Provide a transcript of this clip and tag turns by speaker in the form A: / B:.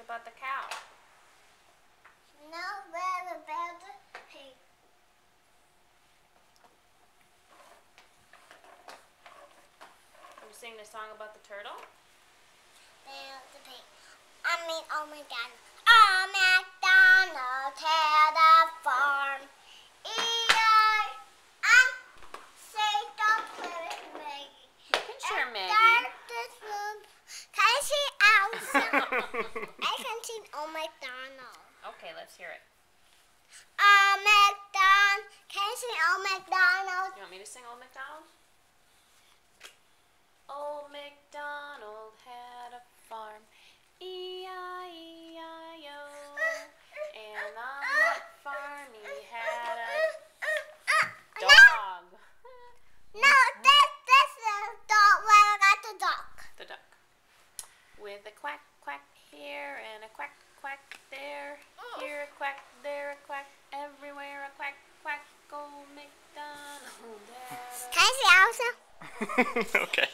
A: about the cow.
B: No, what about the pig?
A: You sing the song about the turtle?
B: About the pig. I mean, oh my God. Oh, MacDonald had a farm. E-R, E.I. I say don't play with Maggie.
A: You can share Maggie.
B: start this room. Can I see Elsa? Sing Oh MacDonald.
A: okay, let's hear it.
B: Oh MacDonald. Can I sing Oh MacDonald?
A: You want me to sing Old MacDonald? Old MacDonald had a farm, E E-I-E-I-O. And on that farm he had a dog.
B: no, this this is the dog where I got the dog.
A: The duck. With a quack quack here and a quack quack there. Oh. Here a quack, there a quack, everywhere a quack quack. Old MacDonald a
B: Can I see Elsa?
C: okay.